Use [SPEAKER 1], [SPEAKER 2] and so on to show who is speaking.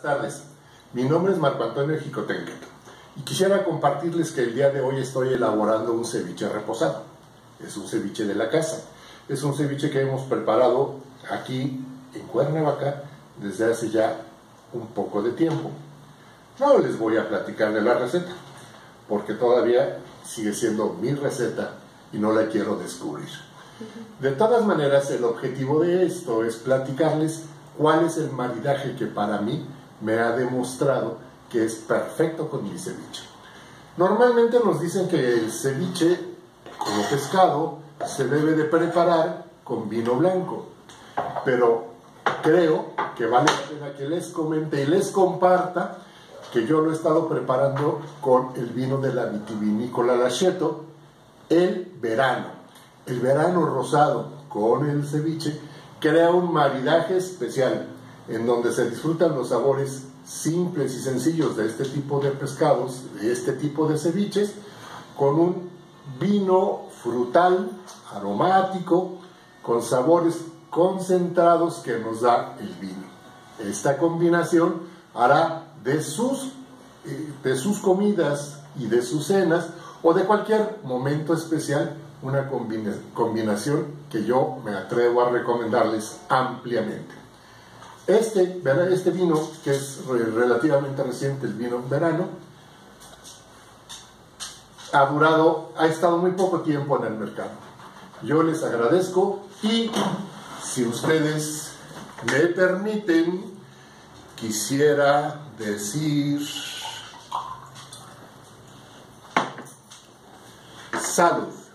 [SPEAKER 1] Buenas tardes, mi nombre es Marco Antonio Jicotenquet y quisiera compartirles que el día de hoy estoy elaborando un ceviche reposado. Es un ceviche de la casa. Es un ceviche que hemos preparado aquí en Cuernavaca desde hace ya un poco de tiempo. No les voy a platicar de la receta, porque todavía sigue siendo mi receta y no la quiero descubrir. De todas maneras, el objetivo de esto es platicarles cuál es el maridaje que para mí me ha demostrado que es perfecto con mi ceviche. Normalmente nos dicen que el ceviche, como pescado, se debe de preparar con vino blanco, pero creo que vale la pena que les comente y les comparta que yo lo he estado preparando con el vino de la vitivinícola Lacheto el verano. El verano rosado con el ceviche crea un maridaje especial en donde se disfrutan los sabores simples y sencillos de este tipo de pescados, de este tipo de ceviches, con un vino frutal, aromático, con sabores concentrados que nos da el vino. Esta combinación hará de sus, eh, de sus comidas y de sus cenas o de cualquier momento especial una combinación que yo me atrevo a recomendarles ampliamente. Este, este vino, que es relativamente reciente, el vino verano, ha durado, ha estado muy poco tiempo en el mercado. Yo les agradezco y si ustedes me permiten, quisiera decir salud.